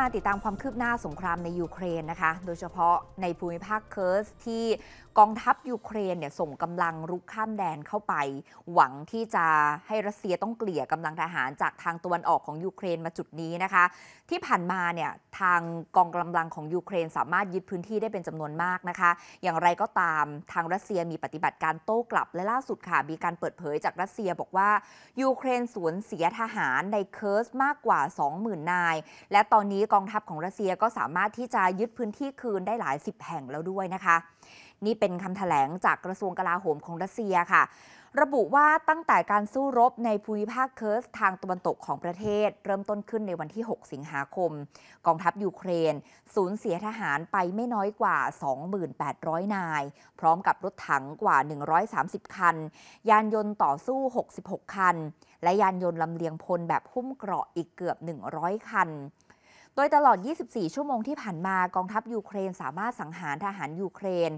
มาติดตามความคืบหน้าสงครามในยูเครนนะคะ โดยเฉพาะในภูมิภาคเคิร์สก์ที่กองทัพยูเครนเนี่ยส่งกำลังรุกข้ามแดนเข้าไป หวังที่จะให้รัสเซียต้องเกลี่ยกำลังทหารจากทางตะวันออกของยูเครนมาจุดนี้นะคะ ที่ผ่านมาเนี่ยทางกองกำลังของยูเครนสามารถยึดพื้นที่ได้เป็นจำนวนมากนะคะ อย่างไรก็ตามทางรัสเซียมีปฏิบัติการโต้กลับและล่าสุดค่ะมีการเปิดเผยจากรัสเซียบอกว่ายูเครนสูญเสียทหารในเคิร์สก์มากกว่า 20,000 นาย และตอนนี้กองทัพของรัสเซียก็สามารถที่จะยึดพื้นที่คืนได้หลายสิบแห่งแล้วด้วยนะคะ นี่เป็นคำแถลงจากกระทรวงกลาโหมของรัสเซียค่ะ ระบุว่าตั้งแต่การสู้รบในภูมิภาคเคิร์สก์ทางตะวันตกของประเทศ เริ่มต้นขึ้นในวันที่ 6 สิงหาคม กองทัพยูเครน สูญเสียทหารไปไม่น้อยกว่า 2,800นาย พร้อมกับรถถังกว่า 130 คัน ยานยนต์ต่อสู้ 66 คัน และยานยนต์ลำเลียงพลแบบหุ้มเกราะอีกเกือบ 100 คัน โดยตลอด 24 ชั่วโมงที่ผ่านมากองทัพยูเครนสามารถสังหารทหารยูเครน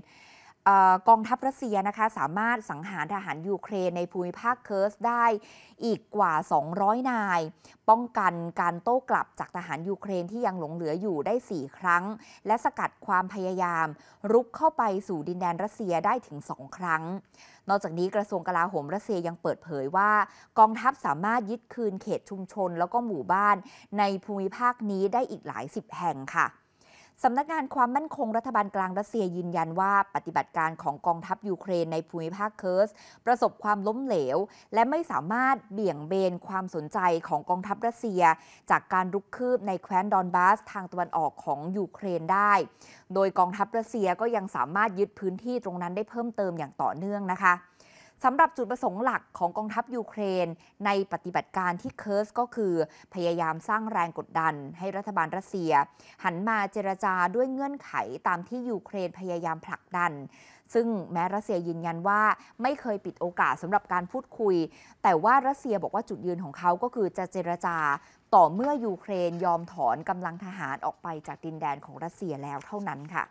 กองทัพรัสเซียนะคะสามารถสังหารทหารยูเครนในภูมิภาคเคิร์สก์ได้อีกกว่า 200 นาย ป้องกันการโต้กลับจากทหารยูเครนที่ยังหลงเหลืออยู่ได้ 4 ครั้ง และสกัดความพยายาม รุกเข้าไปสู่ดินแดนรัสเซียได้ถึง 2 ครั้ง นอกจากนี้กระทรวงกลาโหมรัสเซียยังเปิดเผยว่า กองทัพสามารถยึดคืนเขตชุมชน แล้วก็หมู่บ้านในภูมิภาคนี้ได้อีกหลายสิบแห่งค่ะ สำนักงานความมั่นคงรัฐบาลกลางรัสเซียยืนยันว่าปฏิบัติการของกองทัพยูเครนในภูมิภาคเคิร์ส ประสบความล้มเหลว และไม่สามารถเบี่ยงเบนความสนใจของกองทัพรัสเซีย จากการรุกคืบในแคว้นดอนบาสทางตะวันออกของยูเครนได้ โดยกองทัพรัสเซียก็ยังสามารถยึดพื้นที่ตรงนั้นได้เพิ่มเติมอย่างต่อเนื่องนะคะ สำหรับจุดประสงค์หลักของกองทัพยูเครน ในปฏิบัติการที่เคิร์สก์ก็คือ พยายามสร้างแรงกดดันให้รัฐบาลรัสเซีย หันมาเจรจาด้วยเงื่อนไขตามที่ยูเครนพยายามผลักดัน ซึ่งแม้รัสเซียยืนยันว่าไม่เคยปิดโอกาสสำหรับการพูดคุย แต่ว่ารัสเซียบอกว่าจุดยืนของเขาก็คือจะเจรจาต่อเมื่อยูเครนยอมถอนกำลังทหารออกไปจากดินแดนของรัสเซียแล้วเท่านั้นค่ะ